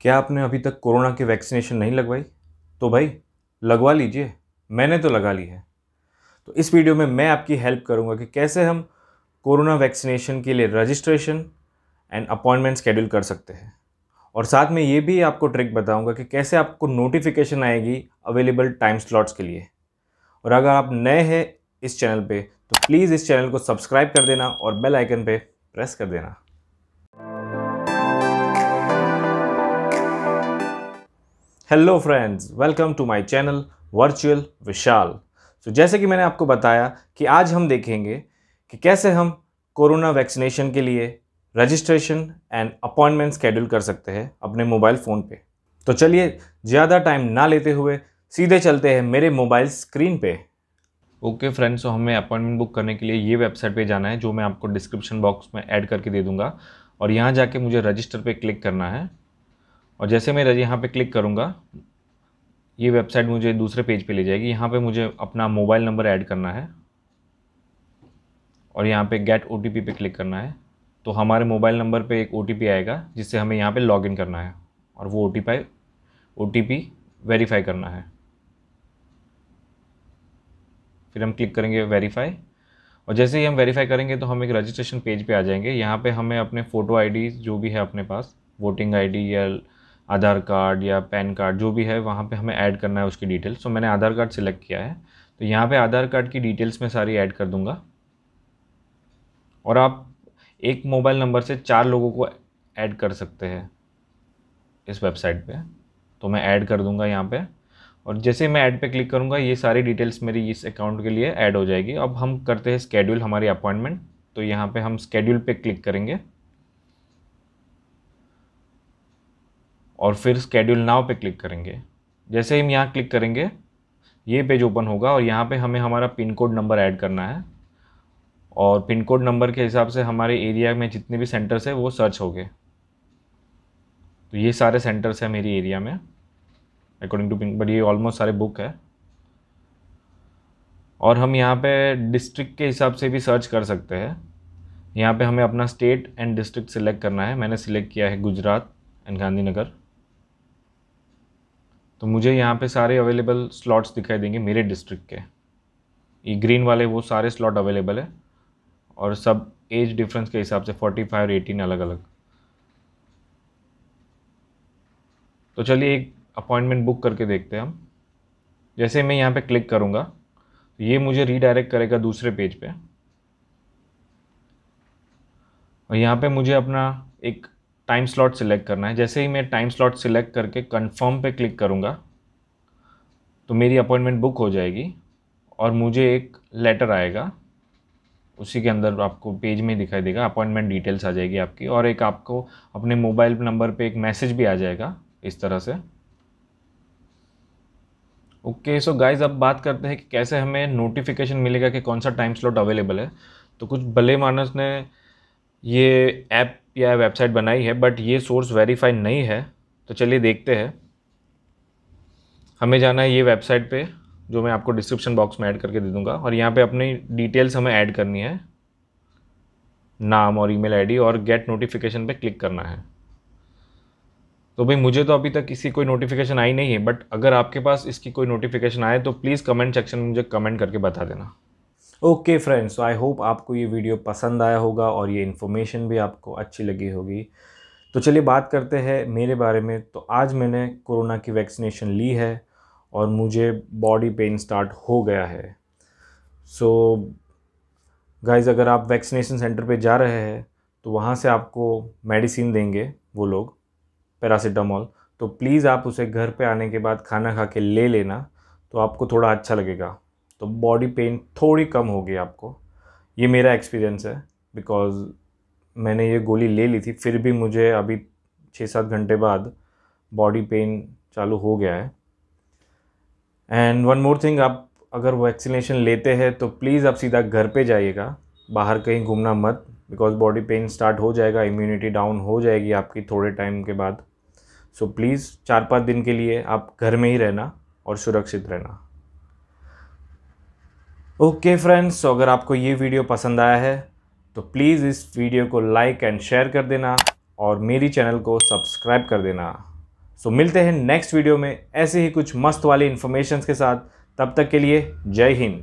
क्या आपने अभी तक कोरोना की वैक्सीनेशन नहीं लगवाई? तो भाई, लगवा लीजिए। मैंने तो लगा ली है। तो इस वीडियो में मैं आपकी हेल्प करूँगा कि कैसे हम कोरोना वैक्सीनेशन के लिए रजिस्ट्रेशन एंड अपॉइंटमेंट शेड्यूल कर सकते हैं। और साथ में ये भी आपको ट्रिक बताऊँगा कि कैसे आपको नोटिफिकेशन आएगी अवेलेबल टाइम स्लॉट्स के लिए। और अगर आप नए हैं इस चैनल पे तो प्लीज़ इस चैनल को सब्सक्राइब कर देना और बेल आइकन पे प्रेस कर देना। Hello friends welcome to my channel virtual Vishal so जैसे कि मैंने आपको बताया कि आज हम देखेंगे कि कैसे हम कोरोना वैक्सीनेशन के लिए रजिस्ट्रेशन एंड अपॉइंटमेंट स्केड्यूल कर सकते हैं अपने मोबाइल फ़ोन पे। तो चलिए, ज़्यादा टाइम ना लेते हुए सीधे चलते हैं मेरे मोबाइल स्क्रीन पे। ओके फ्रेंड्स तो हमें अपॉइंटमेंट बुक करने के लिए ये वेबसाइट पे जाना है, जो मैं आपको डिस्क्रिप्शन बॉक्स में ऐड करके दे दूँगा। और यहाँ जाके मुझे रजिस्टर पे क्लिक करना है। और जैसे मैं यहाँ पे क्लिक करूँगा, ये वेबसाइट मुझे दूसरे पेज पे ले जाएगी। यहाँ पे मुझे अपना मोबाइल नंबर ऐड करना है और यहाँ पे गेट ओटीपी पे क्लिक करना है। तो हमारे मोबाइल नंबर पे एक ओटीपी आएगा, जिससे हमें यहाँ पे लॉगिन करना है और वो ओ टी ओ वेरीफाई करना है। फिर हम क्लिक करेंगे वेरीफाई और जैसे ही हम वेरीफाई करेंगे तो हम एक रजिस्ट्रेशन पेज पे आ जाएँगे। यहाँ पे हमें अपने फ़ोटो आईडी जो भी है अपने पास वोटिंग आईडी या आधार कार्ड या पैन कार्ड जो भी है, वहाँ पे हमें ऐड करना है उसकी डिटेल्स तो मैंने आधार कार्ड सिलेक्ट किया है। तो यहाँ पे आधार कार्ड की डिटेल्स में सारी ऐड कर दूँगा। और आप एक मोबाइल नंबर से चार लोगों को ऐड कर सकते हैं इस वेबसाइट पे। तो मैं ऐड कर दूँगा यहाँ पे। और जैसे मैं ऐड पे क्लिक करूँगा, ये सारी डिटेल्स मेरी इस अकाउंट के लिए ऐड हो जाएगी। अब हम करते हैं स्केड्यूल हमारी अपॉइंटमेंट। तो यहाँ पे हम स्केड्यूल पे क्लिक करेंगे। और फिर स्केड्यूल नाव पे क्लिक करेंगे। जैसे ही हम यहाँ क्लिक करेंगे, ये पेज ओपन होगा और यहाँ पे हमें हमारा पिन कोड नंबर ऐड करना है। और पिन कोड नंबर के हिसाब से हमारे एरिया में जितने भी सेंटर्स है, वो सर्च हो गए। तो ये सारे सेंटर्स हैं मेरी एरिया में। अकॉर्डिंग टू पिन बट ये ऑलमोस्ट सारे बुक है। और हम यहाँ पे डिस्ट्रिक्ट के हिसाब से भी सर्च कर सकते हैं। यहाँ पे हमें अपना स्टेट एंड डिस्ट्रिक्ट सिलेक्ट करना है। मैंने सिलेक्ट किया है गुजरात एंड गांधीनगर। तो मुझे यहाँ पे सारे अवेलेबल स्लॉट्स दिखाई देंगे मेरे डिस्ट्रिक्ट के। ये ग्रीन वाले वो सारे स्लॉट अवेलेबल है और सब एज डिफरेंस के हिसाब से फोर्टी फाइव और एटीन अलग अलग तो चलिए एक अपॉइंटमेंट बुक करके देखते हैं हम। जैसे मैं यहाँ पे क्लिक करूँगा तो ये मुझे रीडायरेक्ट करेगा दूसरे पेज पे। और यहाँ पे मुझे अपना एक टाइम स्लॉट सिलेक्ट करना है। जैसे ही मैं टाइम स्लॉट सिलेक्ट करके कंफर्म पे क्लिक करूँगा तो मेरी अपॉइंटमेंट बुक हो जाएगी और मुझे एक लेटर आएगा। उसी के अंदर आपको पेज में दिखाई देगा अपॉइंटमेंट डिटेल्स आ जाएगी आपकी और एक आपको अपने मोबाइल नंबर पे एक मैसेज भी आ जाएगा इस तरह से। ओके सो गाइज़ अब बात करते हैं कि कैसे हमें नोटिफिकेशन मिलेगा कि कौन सा टाइम स्लॉट अवेलेबल है। तो कुछ भले मानस ने ये ऐप या वेबसाइट बनाई है बट ये सोर्स वेरीफाई नहीं है तो चलिए देखते हैं। हमें जाना है ये वेबसाइट पे, जो मैं आपको डिस्क्रिप्शन बॉक्स में ऐड करके दे दूँगा, और यहाँ पे अपनी डिटेल्स हमें ऐड करनी है। नाम और ईमेल आईडी और गेट नोटिफिकेशन पे क्लिक करना है। तो भाई, मुझे तो अभी तक किसी कोई नोटिफिकेशन आई नहीं है बट अगर आपके पास इसकी कोई नोटिफिकेशन आए तो प्लीज़ कमेंट सेक्शन में मुझे कमेंट करके बता देना। ओके फ्रेंड्स आई होप आपको ये वीडियो पसंद आया होगा और ये इन्फॉर्मेशन भी आपको अच्छी लगी होगी। तो चलिए बात करते हैं मेरे बारे में। तो आज मैंने कोरोना की वैक्सीनेशन ली है और मुझे बॉडी पेन स्टार्ट हो गया है। सो so, गाइज़ अगर आप वैक्सीनेशन सेंटर पे जा रहे हैं तो वहाँ से आपको मेडिसिन देंगे वो लोग पैरासीटामोल तो प्लीज़ आप उसे घर पे आने के बाद खाना खा के ले लेना तो आपको थोड़ा अच्छा लगेगा। तो बॉडी पेन थोड़ी कम होगी आपको। ये मेरा एक्सपीरियंस है बिकॉज़ मैंने ये गोली ले ली थी, फिर भी मुझे अभी छः सात घंटे बाद बॉडी पेन चालू हो गया है। एंड वन मोर थिंग आप अगर वैक्सीनेशन लेते हैं तो प्लीज़ आप सीधा घर पे जाइएगा, बाहर कहीं घूमना मत बिकॉज़ बॉडी पेन स्टार्ट हो जाएगा इम्यूनिटी डाउन हो जाएगी आपकी थोड़े टाइम के बाद। सो so प्लीज़ चार पाँच दिन के लिए आप घर में ही रहना और सुरक्षित रहना। ओके फ्रेंड्स अगर आपको ये वीडियो पसंद आया है तो प्लीज़ इस वीडियो को लाइक एंड शेयर कर देना और मेरी चैनल को सब्सक्राइब कर देना। सो so, मिलते हैं नेक्स्ट वीडियो में ऐसे ही कुछ मस्त वाली इन्फॉर्मेशन के साथ। तब तक के लिए जय हिंद।